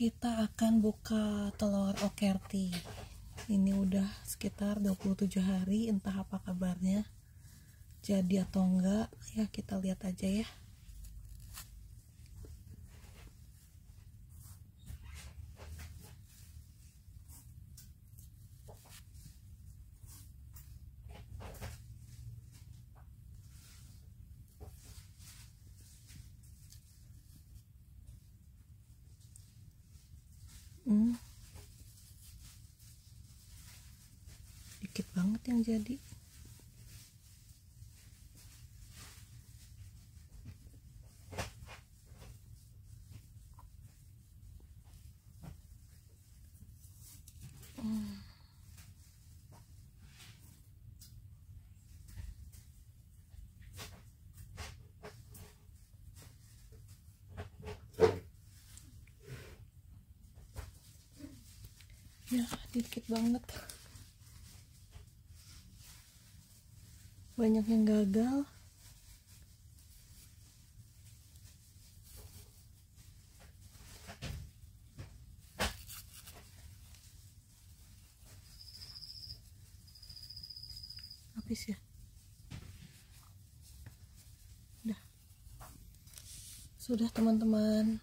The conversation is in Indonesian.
kita akan buka telur okerti. Ini udah sekitar 27 hari entah apa kabarnya jadi atau enggak ya kita lihat aja ya hmm. dikit banget yang jadi ya dikit banget. Banyak yang gagal. Habis ya? Udah. Sudah teman-teman